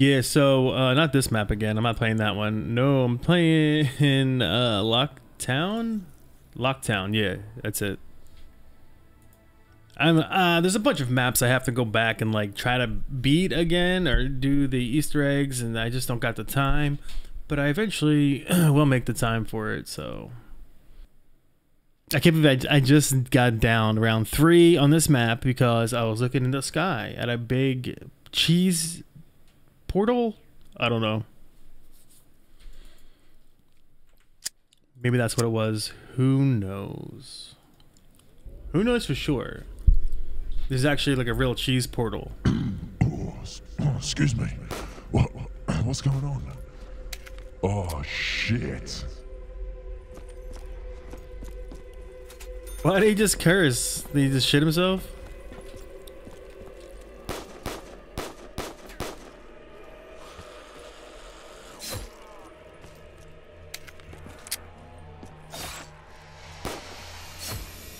Yeah, so uh, not this map again. I'm not playing that one. No, I'm playing in uh, Locktown. Locktown, yeah, that's it. I'm uh, there's a bunch of maps I have to go back and like try to beat again or do the Easter eggs, and I just don't got the time. But I eventually will make the time for it. So I can't believe I, I just got down round three on this map because I was looking in the sky at a big cheese portal? I don't know. Maybe that's what it was. Who knows? Who knows for sure? This is actually like a real cheese portal. Oh, excuse me. What, what's going on? Oh, shit. Why did he just curse? Did he just shit himself?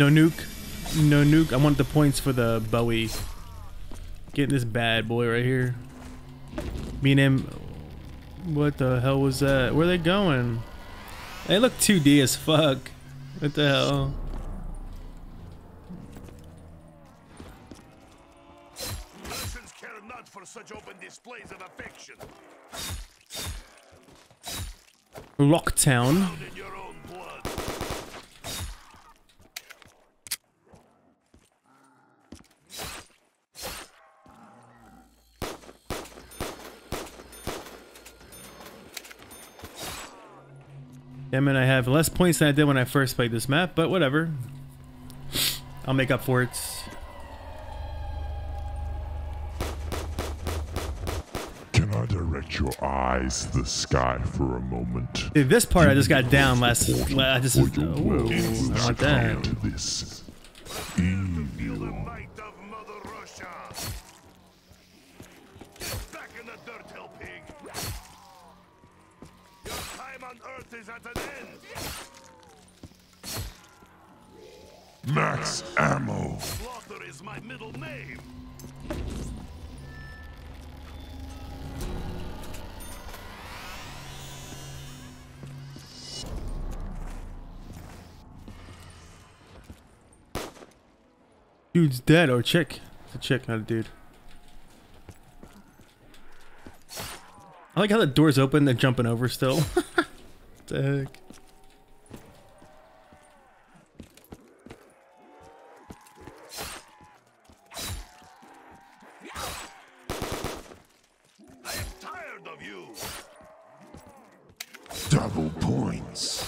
No nuke. No nuke. I want the points for the Bowie. Getting this bad boy right here. Me and him. What the hell was that? Where are they going? They look 2D as fuck. What the hell? Russians care not for such open displays of affection. Locktown. In your own blood. Damn it, I have less points than I did when I first played this map, but whatever. I'll make up for it. Can I direct your eyes to the sky for a moment? Dude, this part I just got down last. I just. Ooh, I will that. this evil. Is at an end. Max ammo. Slaughter is my middle name. Dude's dead or chick. It's a chick, not a dude. I like how the door's open, they're jumping over still. the heck? I am tired of you. Double points.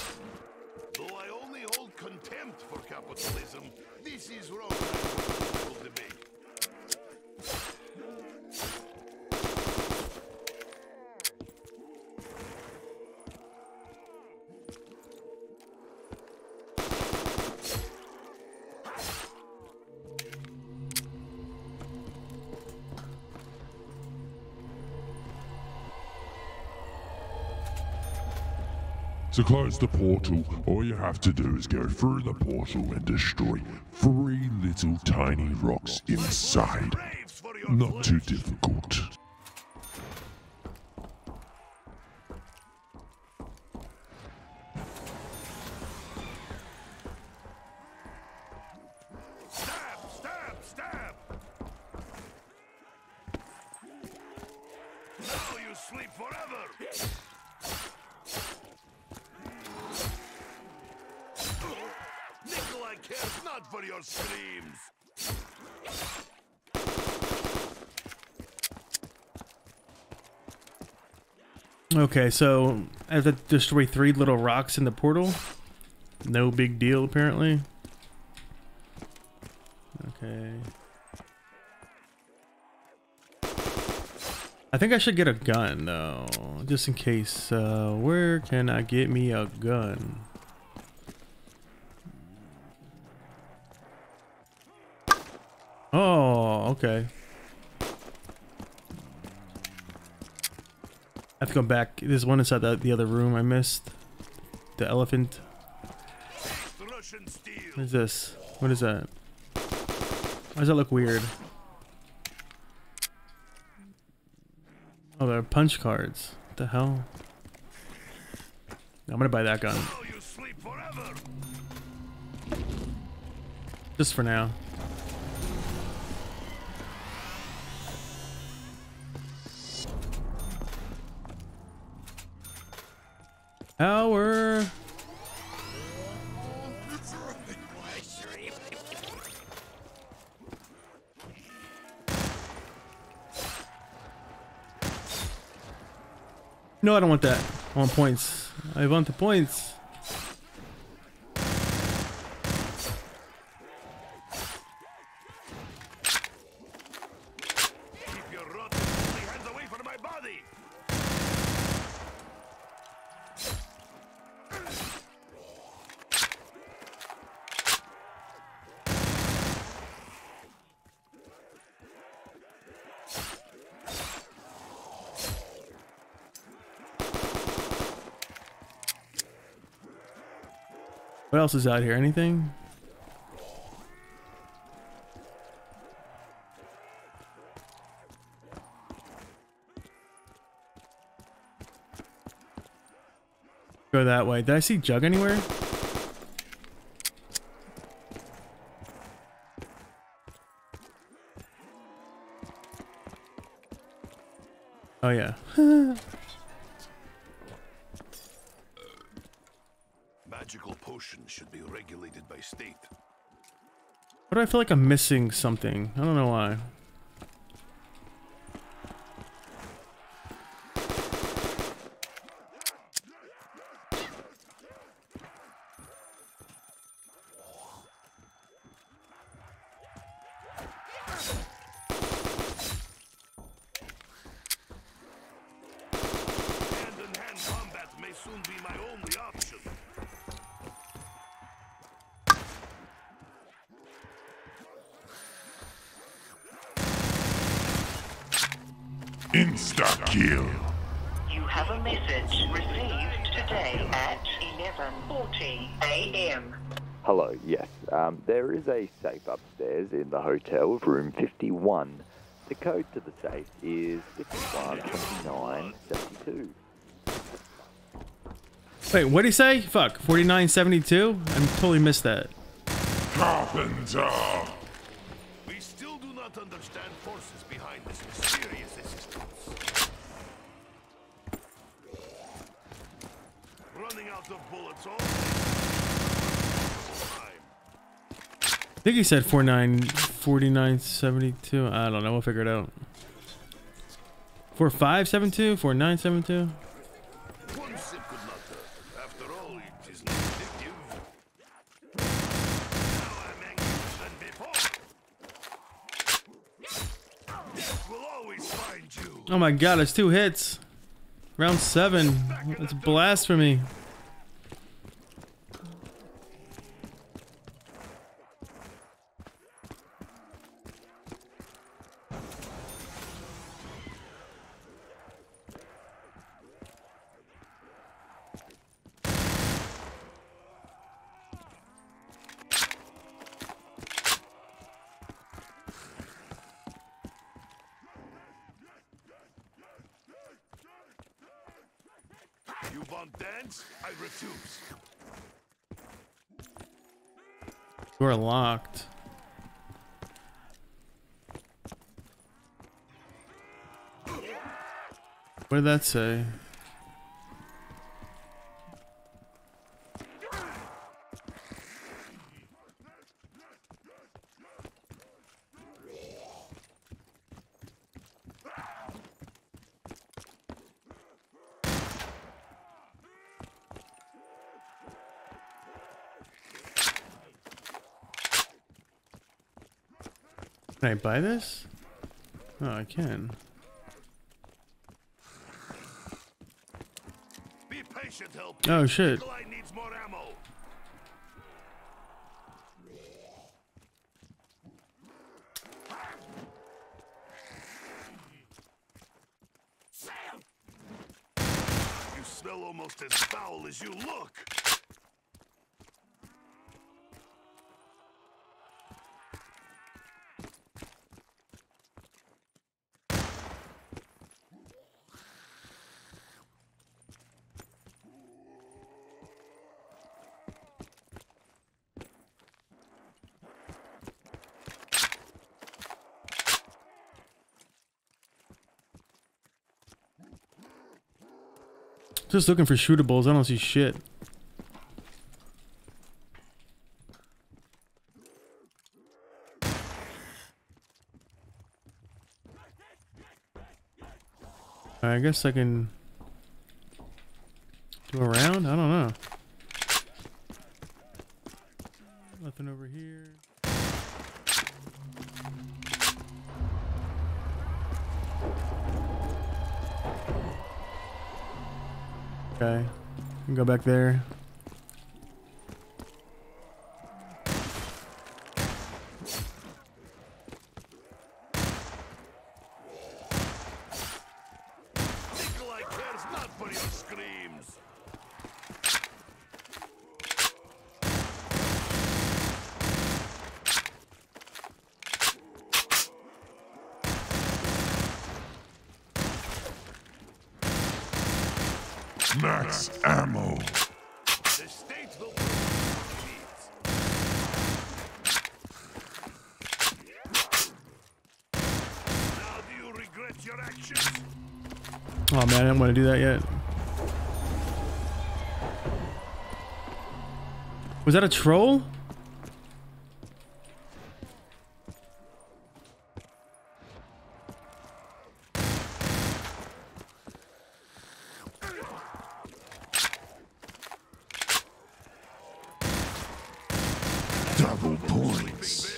Though I only hold contempt for capitalism, this is wrong. To close the portal, all you have to do is go through the portal and destroy three little tiny rocks inside. Not too difficult. Stab, stab, stab. Now you sleep forever. Nikolai cares not for your screams. Okay, so I have to destroy three little rocks in the portal. No big deal, apparently. Okay. I think I should get a gun, though, just in case. Uh, where can I get me a gun? Oh, okay. Have to go back. There's one inside the, the other room I missed. The elephant. What is this? What is that? Why does that look weird? Oh, they're punch cards. What the hell? I'm gonna buy that gun. Just for now. Power. No, I don't want that. I want points. I want the points. What else is out here? Anything? Go that way. Did I see Jug anywhere? Oh yeah. Magical potions should be regulated by state. What I feel like I'm missing something? I don't know why. Hand-in-hand combat may soon be my only option. Insta kill. You have a message received today at 11:40 a.m. Hello, yes. Um, there is a safe upstairs in the hotel, of room 51. The code to the safe is 512972. Wait, what did he say? Fuck, 4972? I totally missed that. Carpenter. We still do not understand forces behind this mysterious existence. Running out of bullets all time. I think he said 49, 4972. I don't know. We'll figure it out. 4572? 4972? One sip could not hurt. After all, it is not addictive. Now I'm angrier than before. Death will always find you. Oh my god, it's two hits. Round seven. It's blasphemy. You want dance? I refuse. Door locked. What did that say? Can I buy this? Oh, I can. Be patient, help. Oh shit. Nikolai needs more ammo. You smell almost as foul as you look. Just looking for shootables. I don't see shit. I guess I can do a round? I don't know. Nothing over here. Okay. Go back there. Nikolai cares not for your screams. Max ammo. The state will provide what it needs. Now do you regret your actions? Oh man, I don't want to do that yet. Was that a troll? Double points.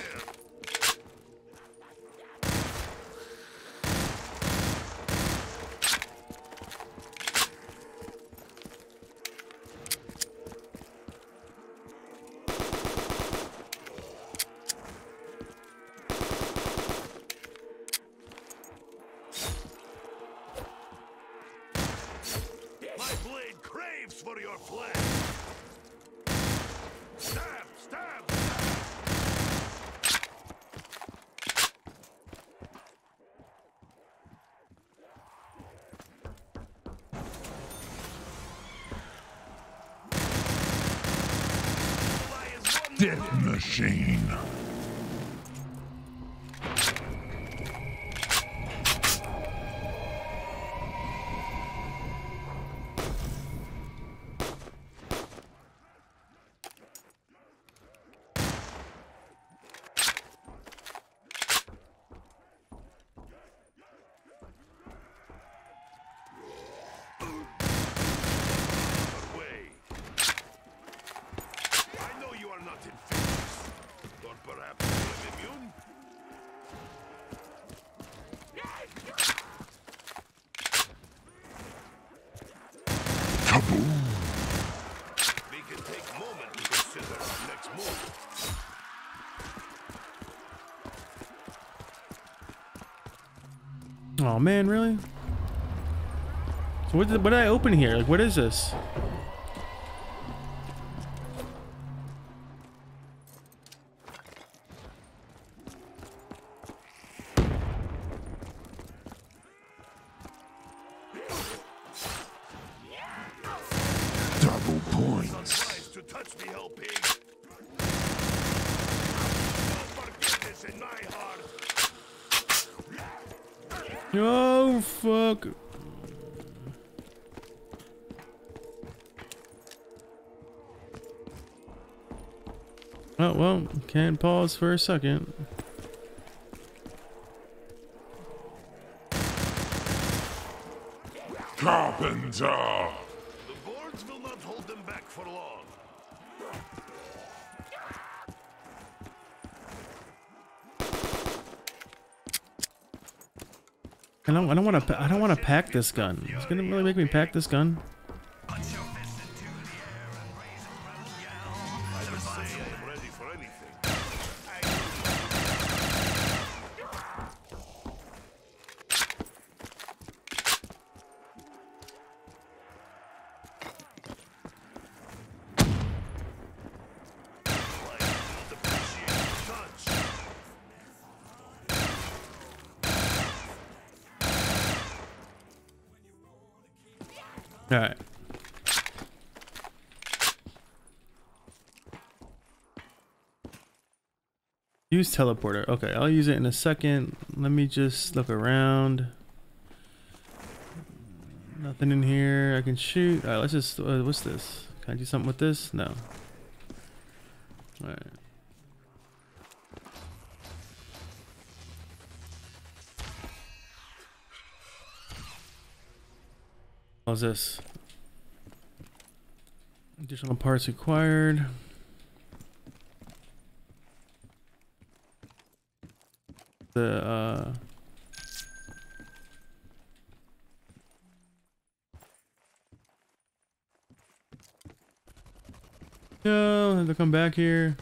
My blade craves for your flesh. Stab, stab, Death machine. Man, really? So what did, what did I open here? Like, what is this? Double points. Oh fuck. Oh well, can't pause for a second. Carpenter. The boards will not hold them back for long. I don't. I don't want to. I don't want to pack this gun. It's gonna really make me pack this gun. Use teleporter. Okay, I'll use it in a second. Let me just look around. Nothing in here I can shoot. All right, let's just. Uh, what's this? Can I do something with this? No. All right. How's this? Additional parts required. The uh No, have to come back here.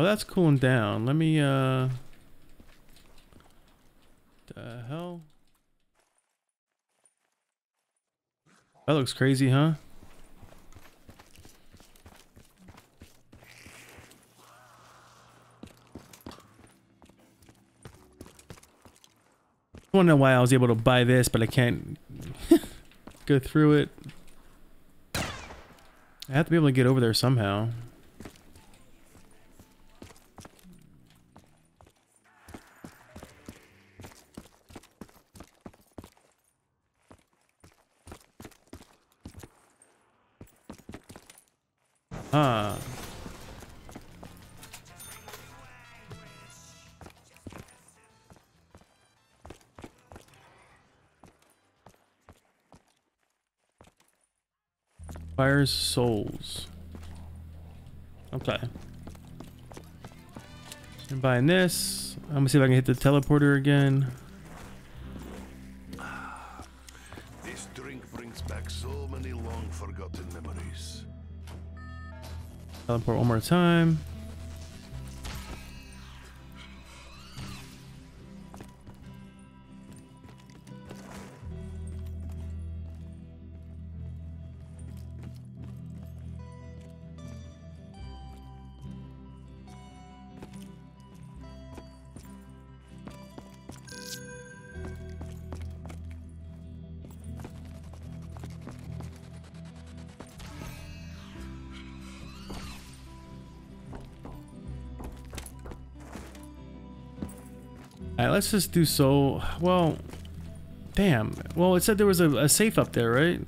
Oh, that's cooling down. Let me, uh... The hell? That looks crazy, huh? I know why I was able to buy this, but I can't go through it. I have to be able to get over there somehow. Ah. Fires souls. Okay. I'm buying this. I'm gonna see if I can hit the teleporter again. Teleport one more time. Let's just do so. Well, damn. Well, it said there was a, a safe up there, right?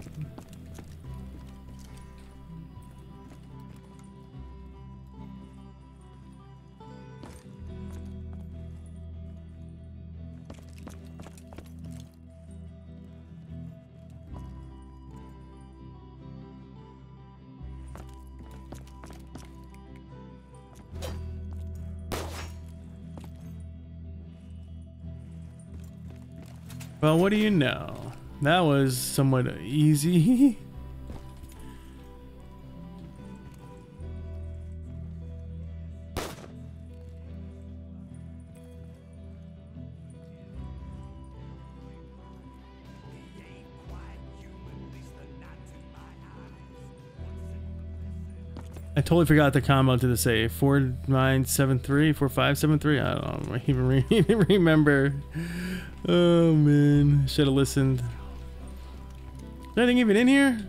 Well, what do you know? That was somewhat easy. totally forgot the combo to the save. 4973, 4573. I don't even re- remember. Oh man, should have listened. Is anything even in here?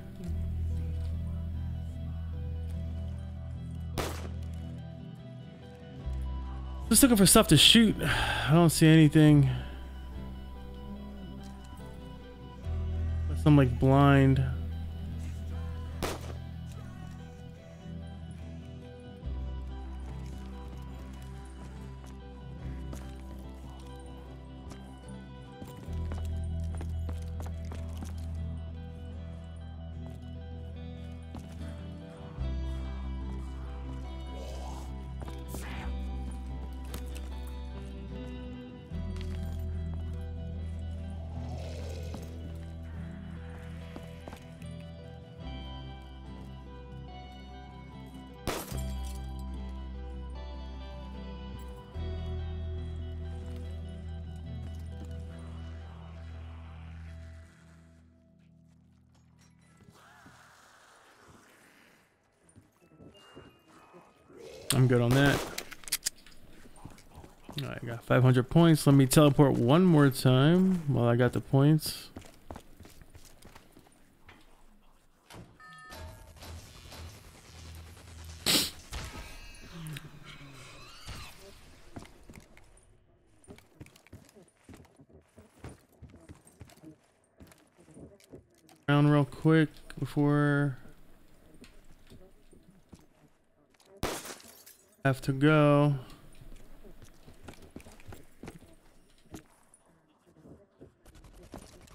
Just looking for stuff to shoot. I don't see anything. Unless I'm like blind. I'm good on that. Alright, I got 500 points. Let me teleport one more time while I got the points. Around real quick before have to go.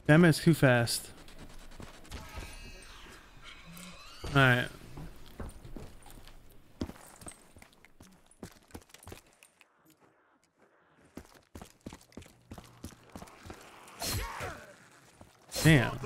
Damn it, it's too fast. Alright. Damn.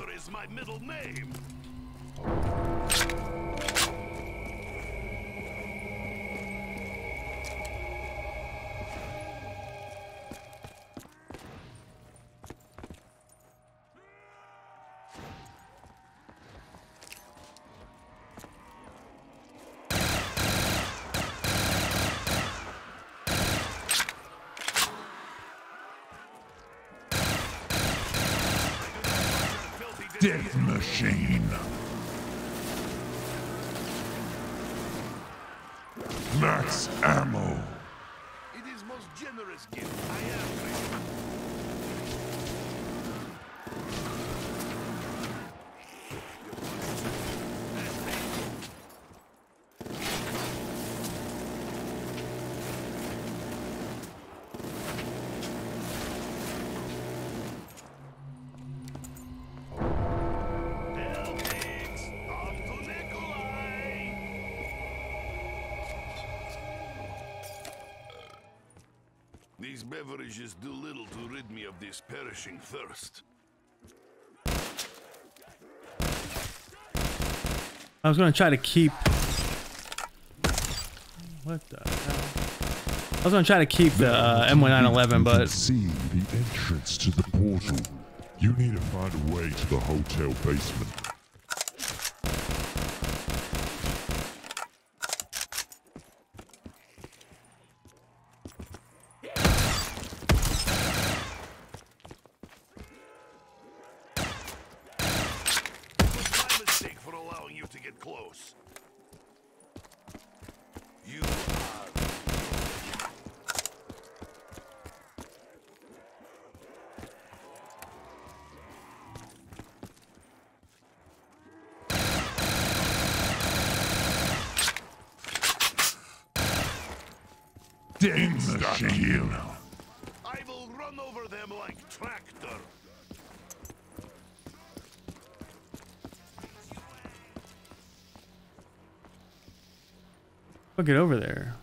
Death Machine. Max Ammo. Beverages do little to rid me of this perishing thirst. I was gonna try to keep. What the hell? I was gonna try to keep the uh, M1911, You but see the entrance to the portal. You need to find a way to the hotel basement. It was my mistake for allowing you to get close. You are Death Machine. I will run over them like tractor. I'll get over there.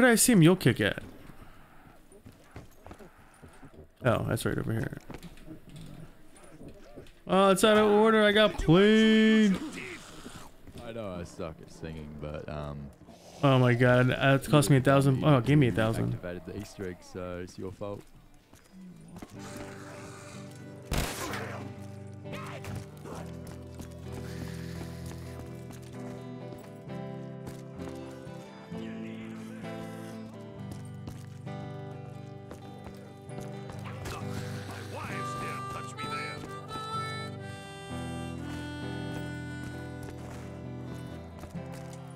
Where did I see Mule Kick at? Oh, that's right over here. Oh, it's out of order. I got played. I know I suck at singing, but um, Oh my god, uh, it's cost me a thousand. Oh, give me a thousand. activated the Easter egg, so it's your fault.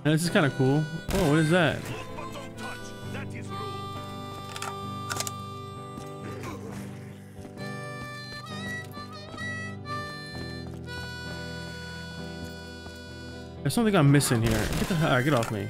Yeah, this is kind of cool. Oh, what is that? There's something I'm missing here. Get the hell, right, get off me.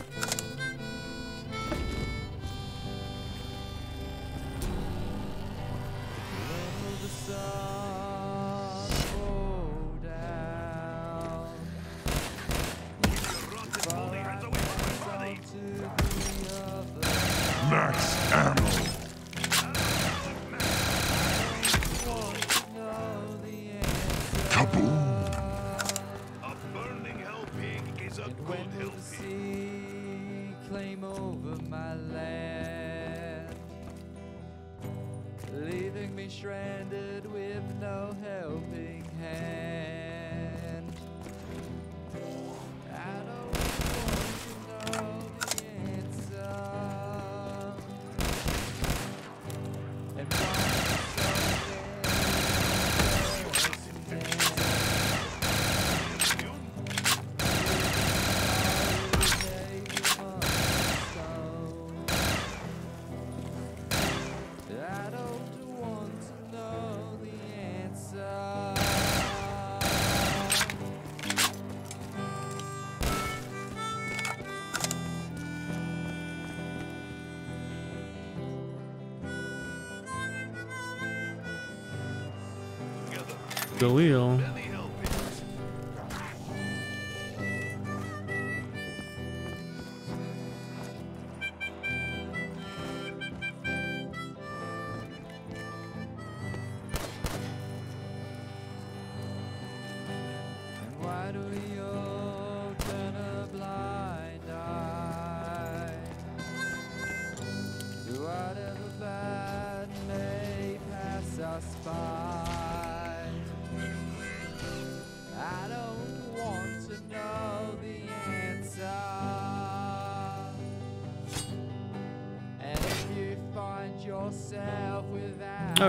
Galil.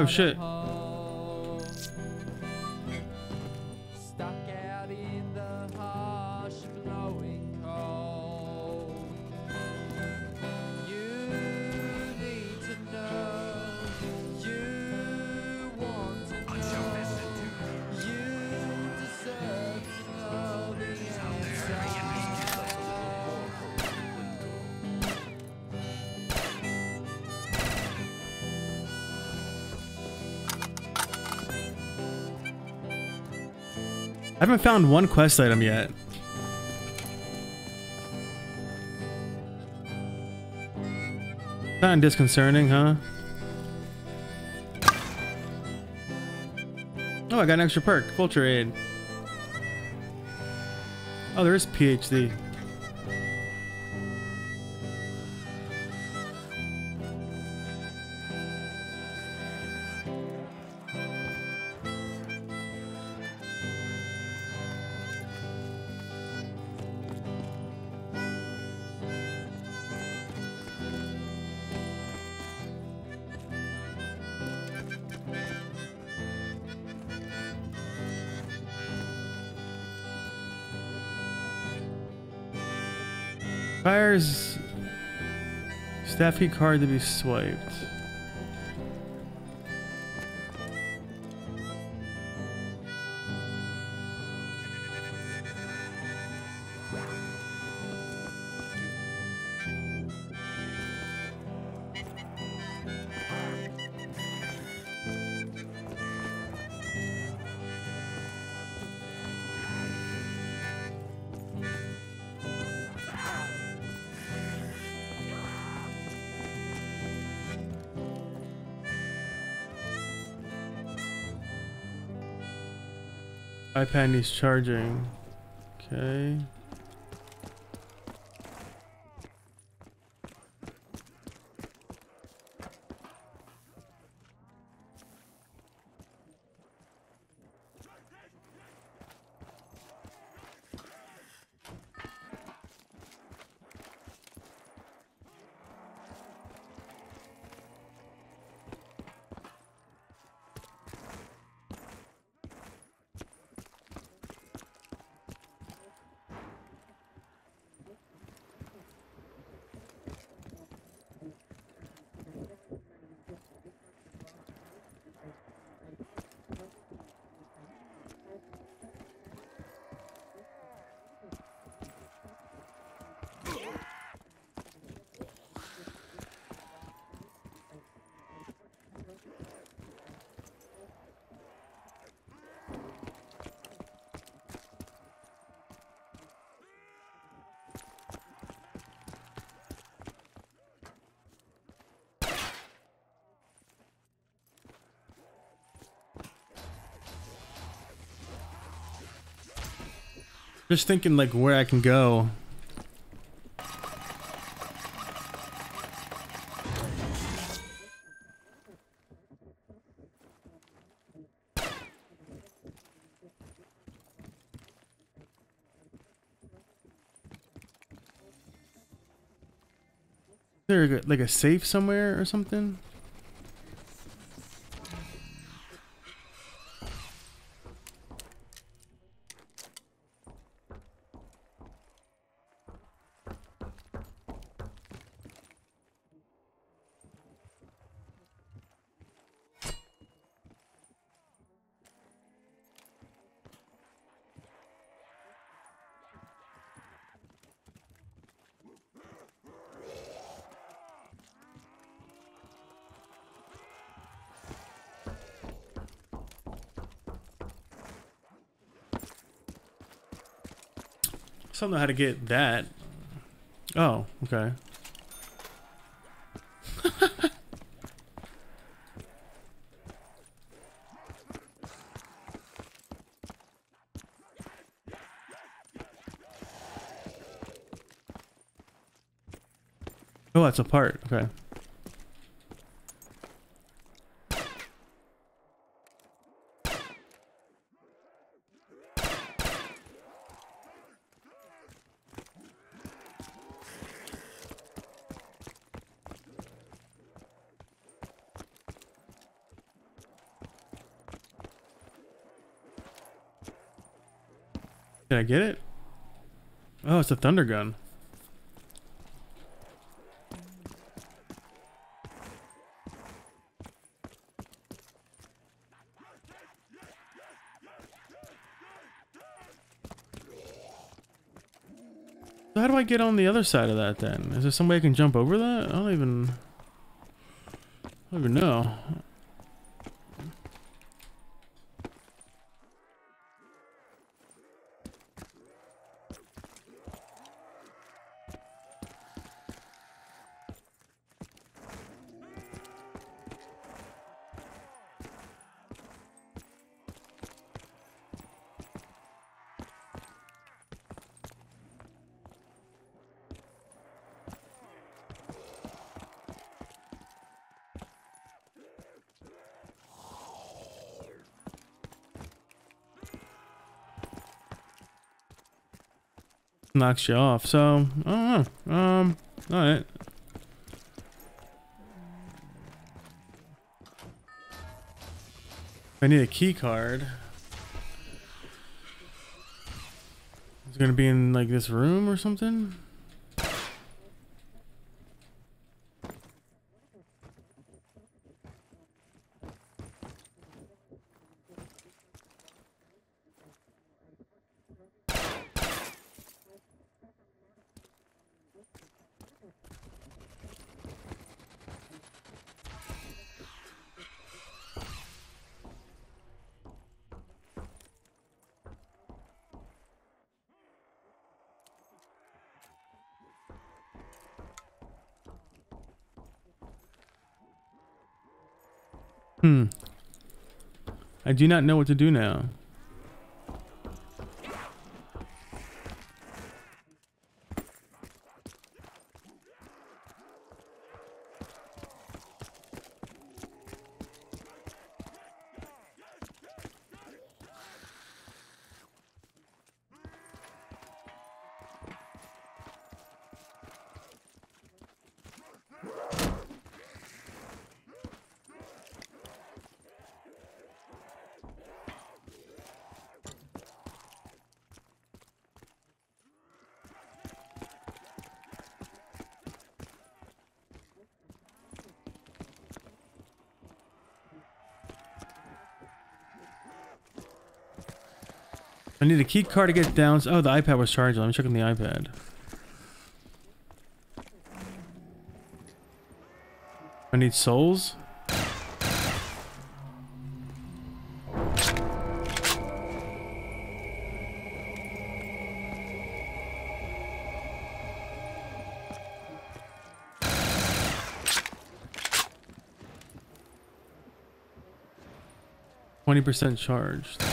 shit. haven't found one quest item yet. Kind of disconcerting, huh? Oh, I got an extra perk, Vulture Aid. Oh, there is PhD. graphic card to be swiped. iPad needs charging. Okay. Just thinking like where I can go. There like a safe somewhere or something? Still know how to get that. Oh, okay. oh, that's a part. Okay. Did I get it? Oh, it's a thunder gun. So how do I get on the other side of that then? Is there some way I can jump over that? I don't even... I don't even know. Knocks you off. So, I don't know. Um, all right. I need a key card. Is it gonna be in like this room or something? Hmm. I do not know what to do now. Need key card to get down. Oh, the iPad was charged. Let me check on the iPad. I need souls. Twenty percent charged.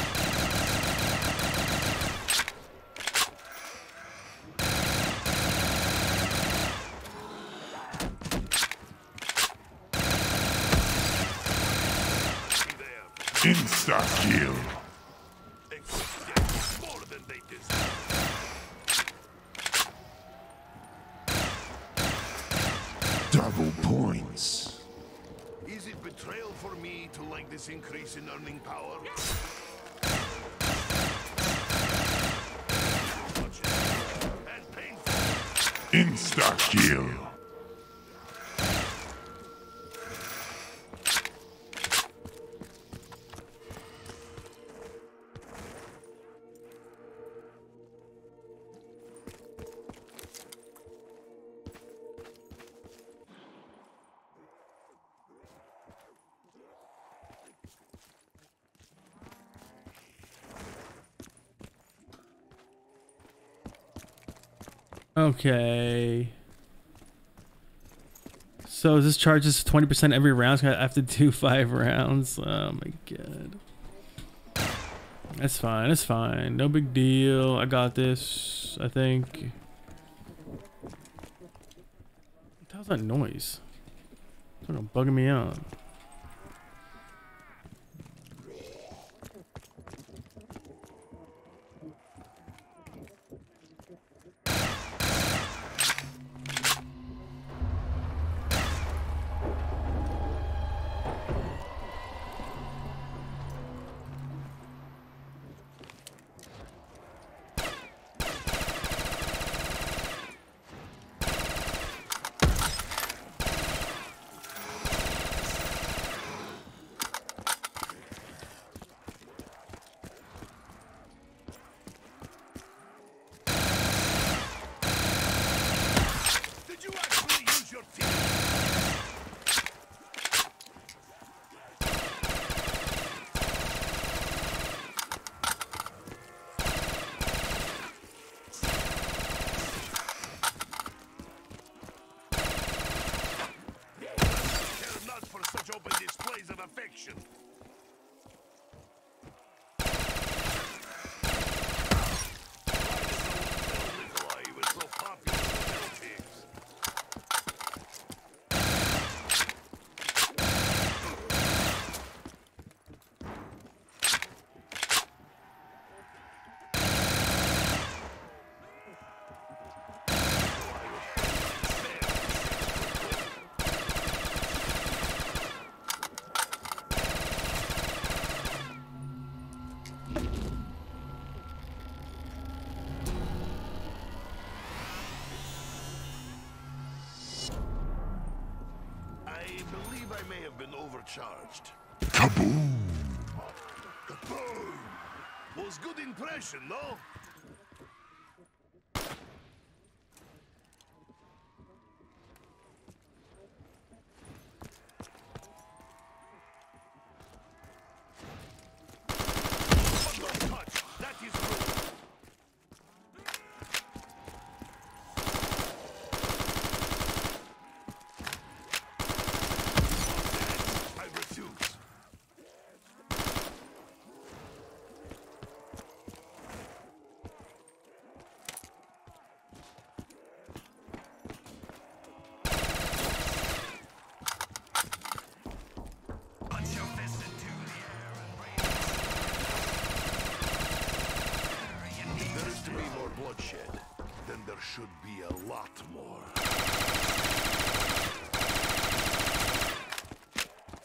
Okay. So this charges 20% every round. So I have to do five rounds. Oh my god. That's fine. That's fine. No big deal. I got this. I think. Hell's that noise? It's kind of bugging me out. I may have been overcharged. Kaboom. Kaboom! Was good impression, no?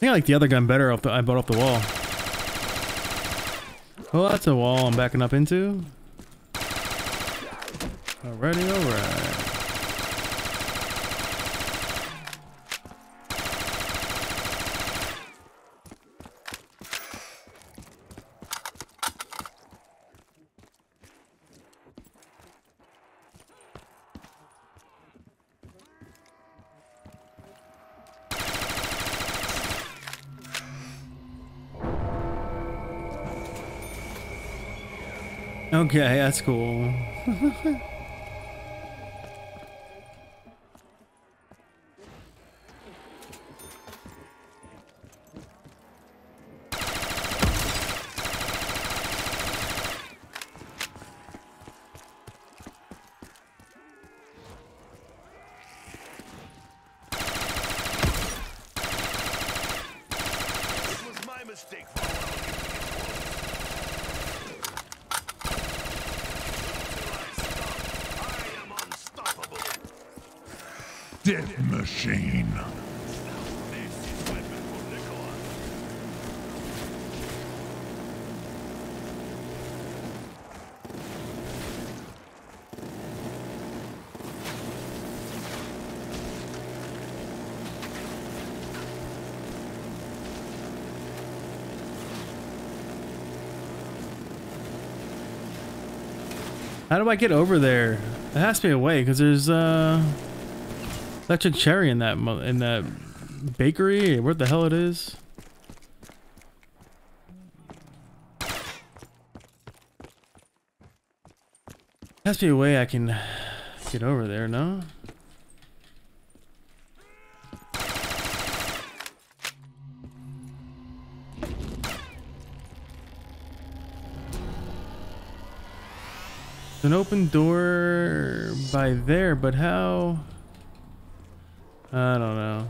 Think I like the other gun better. Off the, I bought off the wall. Oh, that's a wall I'm backing up into. Alrighty, alright. Okay, that's cool. It was my mistake for allowing you to death machine. How do I get over there? It has to be a way because there's uh electric cherry in that in that bakery. Where the hell it is? Has to be a way I can get over there. No. An open door by there, but how? I don't know.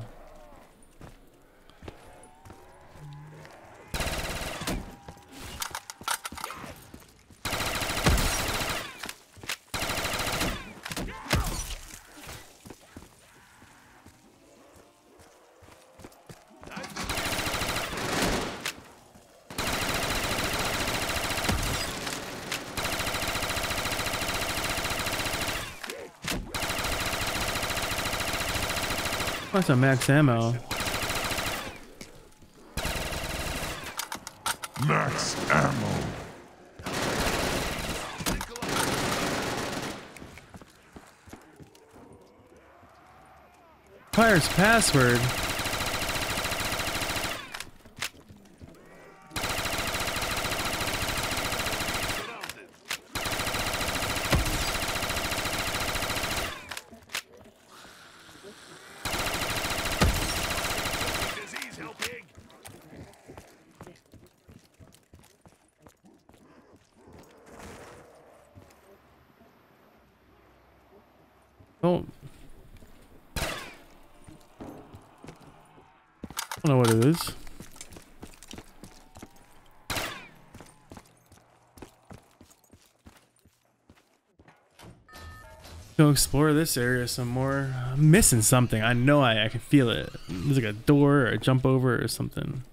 That's a max ammo. Max ammo. Fire's password. Don't. I don't know what it is. Go explore this area some more. I'm missing something. I know I, I can feel it. There's like a door or a jump over or something.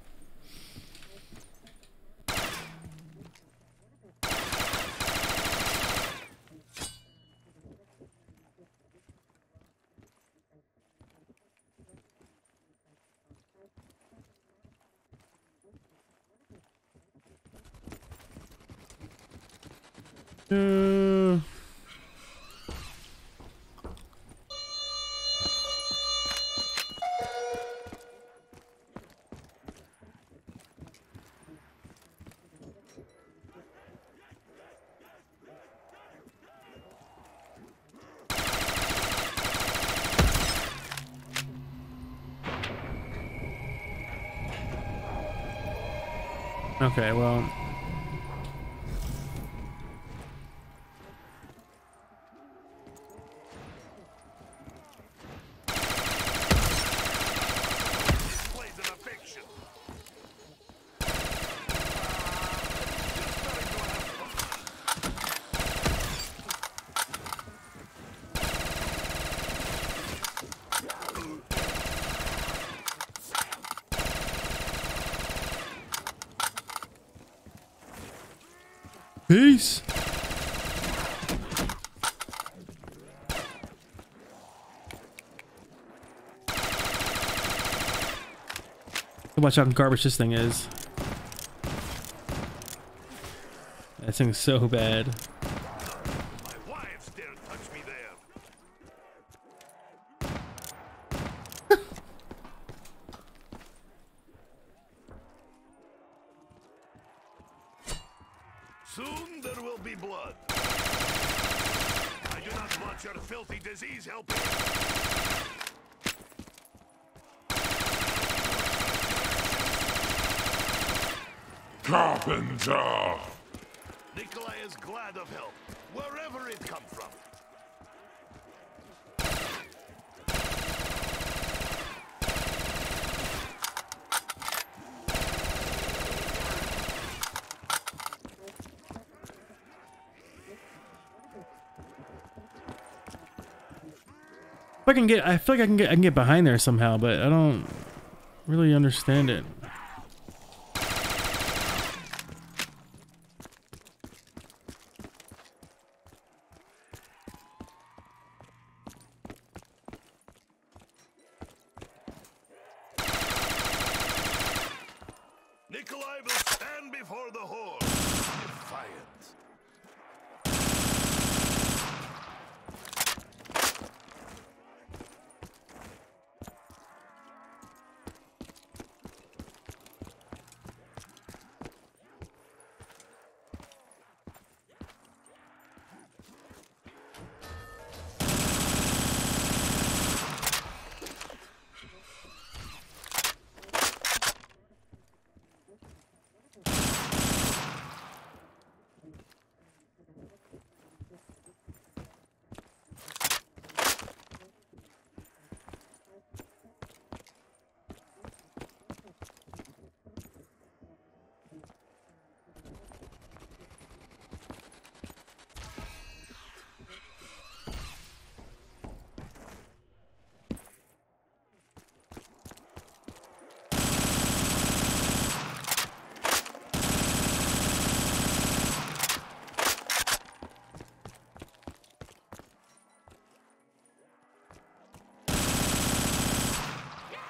Uh, okay, well. Plays an affection. Peace. Watch how garbage this thing is. That thing's so bad. My wives dare touch me there. Soon there will be blood. I do not want your filthy disease helping. Carpenter. Nikolai is glad of help, wherever it come from. If I can get, I feel like I can get, I can get behind there somehow, but I don't really understand it. Nikolai will stand before the horde. Defiant.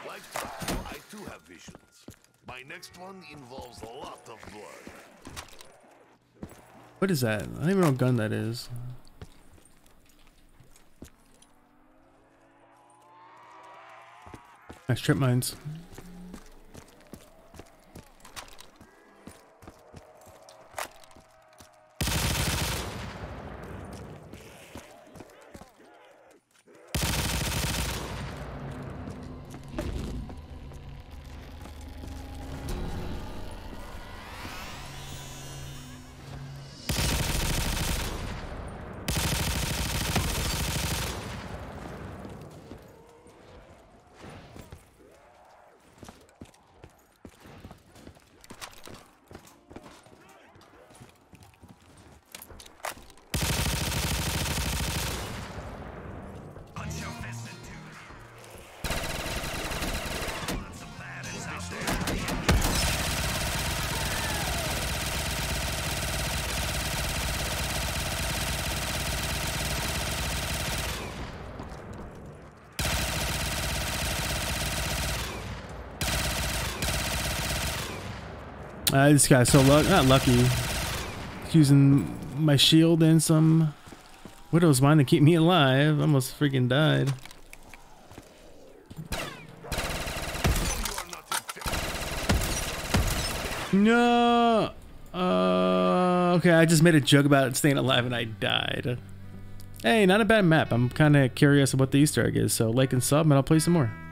Like Takeo, I too have visions. My next one involves a lot of blood. What is that? I don't even know what gun that is. Nice trip mines. Uh, this guy's so luck not lucky. Using my shield and some widow's wine to keep me alive. Almost freaking died. No. Uh, okay, I just made a joke about staying alive and I died. Hey, not a bad map. I'm kind of curious what the Easter egg is, so like and sub and I'll play some more.